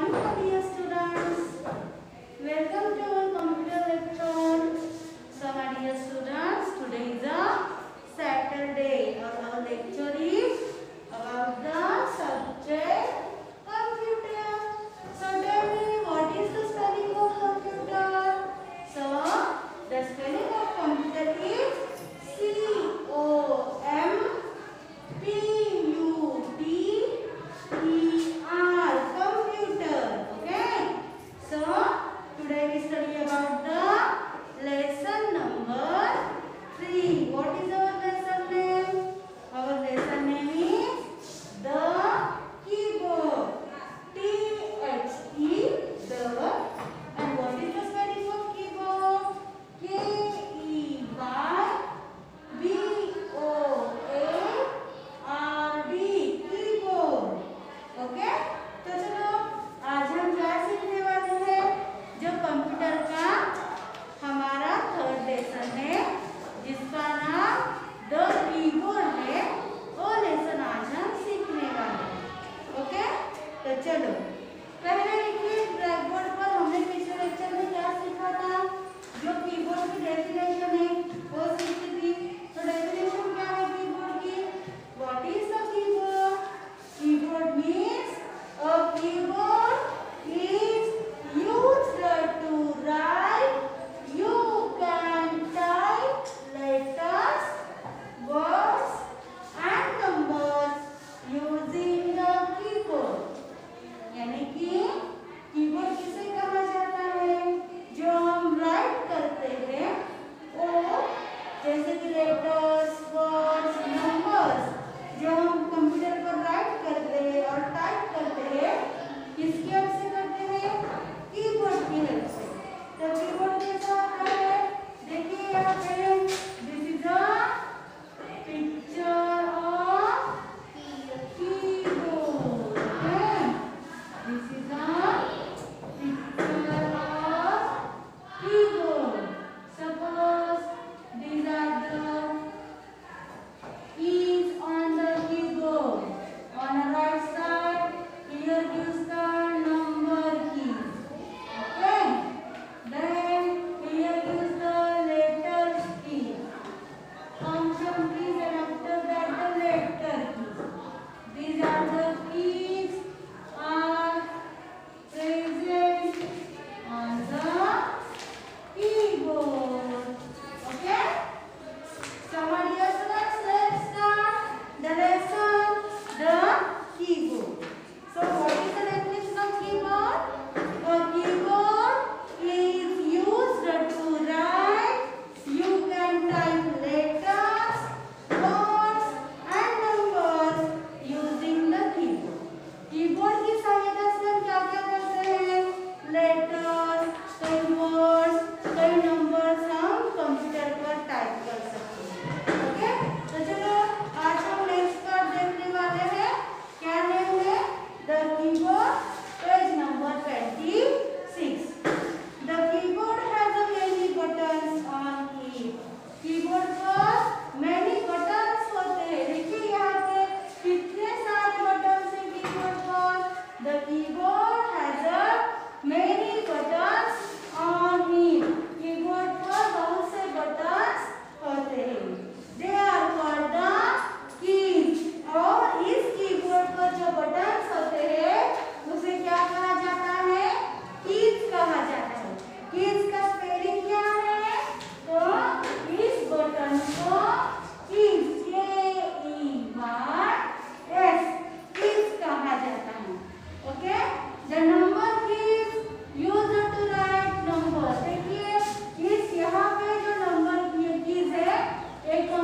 Thank you. Ele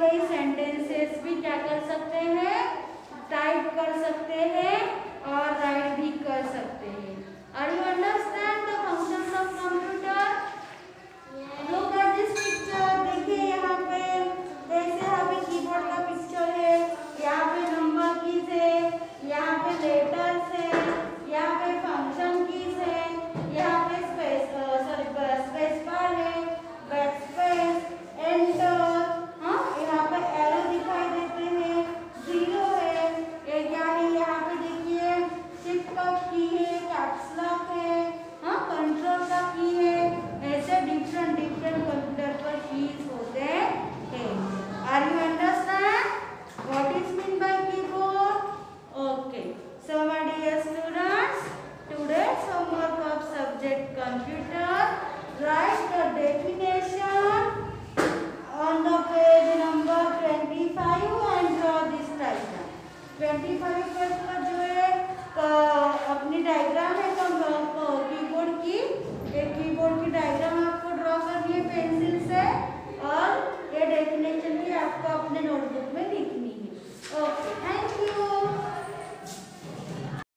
कई sentences भी क्या कर सकते हैं? टाइप कर सकते हैं और राइट भी कर सकते हैं। अरे अंडरस्टैंड ये कीबोर्ड की डायग्राम